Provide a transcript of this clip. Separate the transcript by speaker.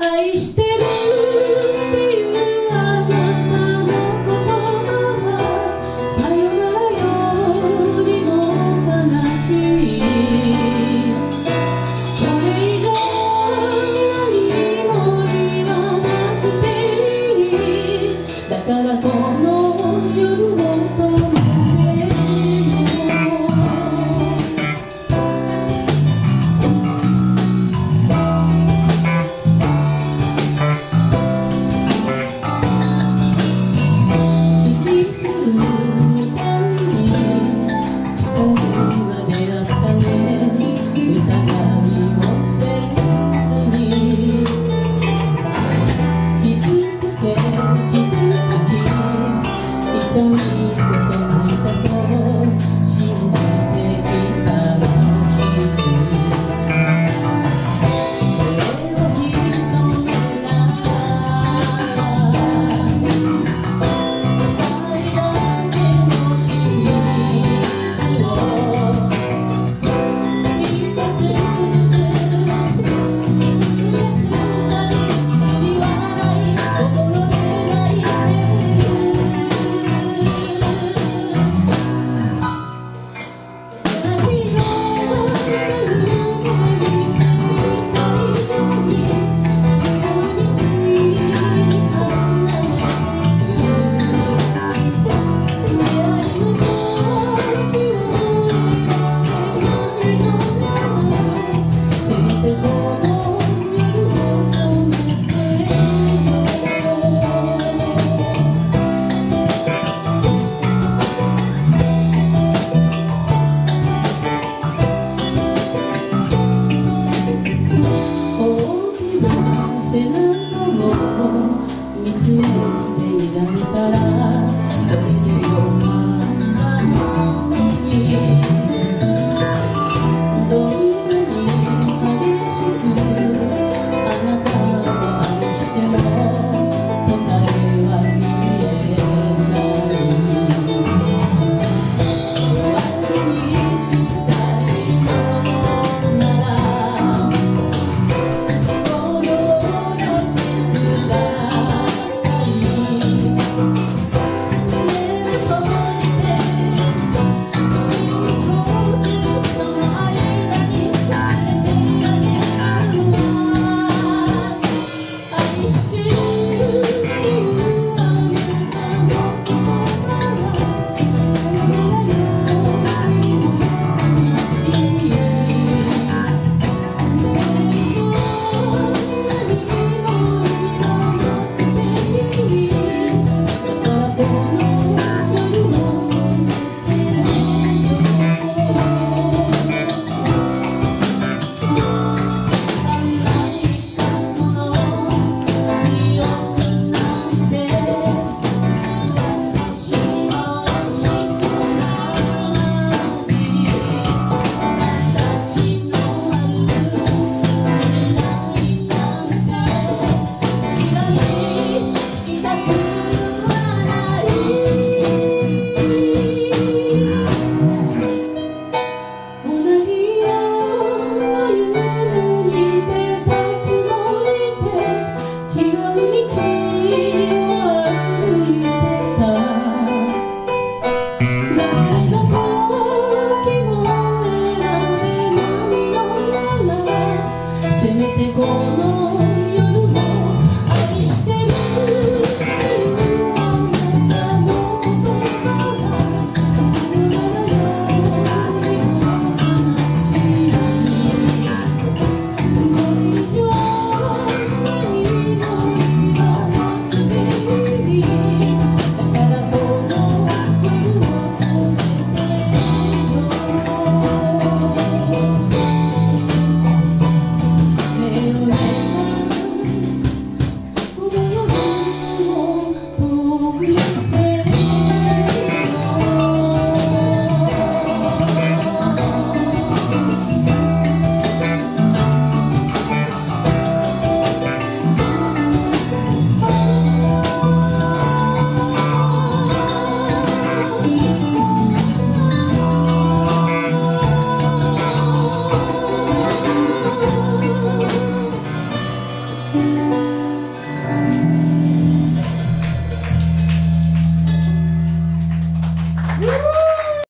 Speaker 1: a histeria